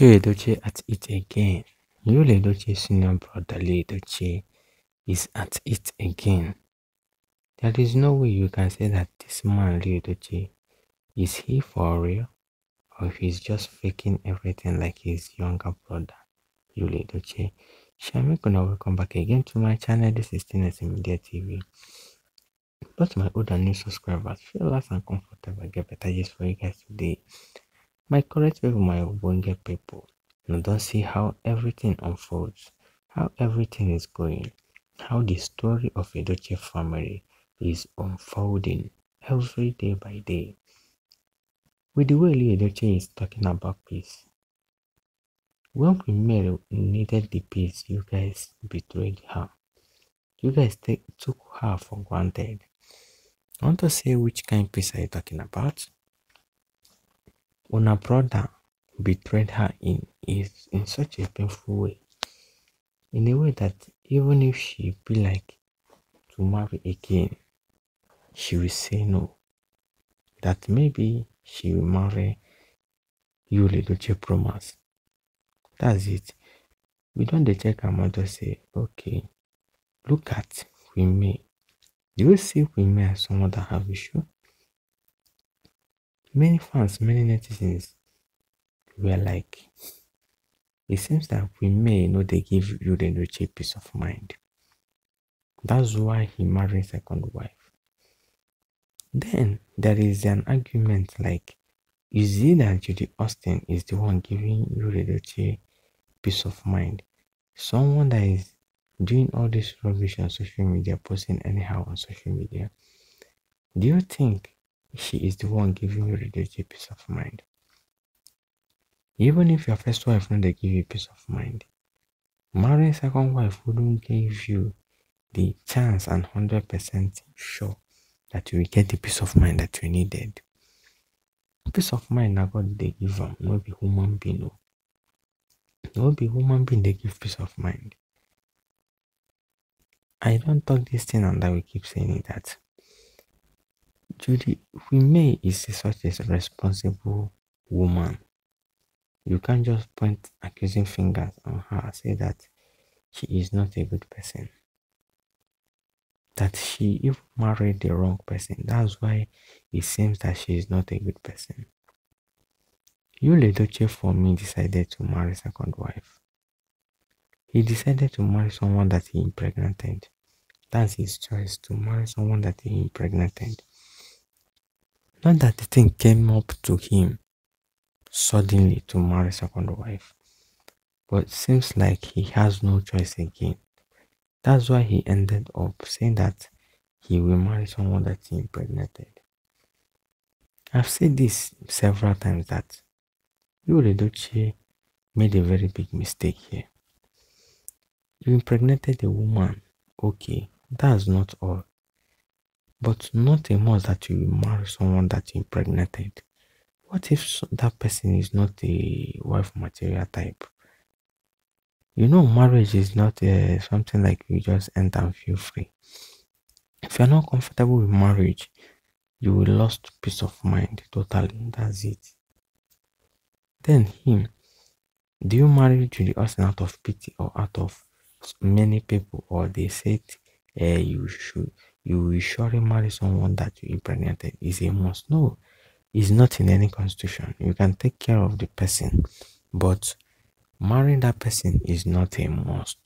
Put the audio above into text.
Leo Edochie at it again. Yul Edochie's senior brother Leo Edochie is at it again. There is no way you can say that this man Leo Edochie is he for real or he's just faking everything like his younger brother Yul Edochie. Shami gonna welcome back again to my channel. This is Tines Media TV. But my older new subscribers, feel less and comfortable. Get better just for you guys today. My correct people, my wonderful people, you don't see how everything unfolds, how everything is going, how the story of Edochie family is unfolding every day by day. With the way Edochie is talking about peace. When we needed the peace, you guys betrayed her. You guys take, took her for granted. I want to say which kind of peace are you talking about? Una brother betrayed her in is in such a painful way. In a way that even if she be like to marry again, she will say no. That maybe she will marry you little promise. That's it. We don't check her mother say, okay, look at May. Do you see May as someone that have issue? Many fans, many netizens were like, it seems that we may you know they give you the Richie peace of mind. That's why he married second wife. Then there is an argument like, is it that Judy Austin is the one giving you the Richie peace of mind? Someone that is doing all this rubbish on social media, posting anyhow on social media. Do you think she is the one giving you the peace of mind. Even if your first wife not give you peace of mind, marrying second wife wouldn't give you the chance and hundred percent sure that you will get the peace of mind that you needed. Peace of mind now God they give them, no be human being. No. no be human being they give peace of mind. I don't talk this thing and I will keep saying it that Judy May is such a responsible woman. You can't just point accusing fingers on her, and say that she is not a good person. That she even married the wrong person. That's why it seems that she is not a good person. Yul Edochie for me decided to marry second wife. He decided to marry someone that he impregnated. That's his choice to marry someone that he impregnated. Not that the thing came up to him suddenly to marry second wife, but seems like he has no choice again. That's why he ended up saying that he will marry someone that he impregnated. I've said this several times that Yul Edochie made a very big mistake here. You impregnated a woman, okay, that's not all. But not a must that you marry someone that you impregnated. What if that person is not a wife material type? You know, marriage is not uh, something like you just enter and feel free. If you're not comfortable with marriage, you will lost peace of mind totally. That's it. Then him, do you marry Judy Austin out of pity or out of many people, or they said uh, you should you will surely marry someone that you impregnated is a must. No, it's not in any constitution. You can take care of the person, but marrying that person is not a must.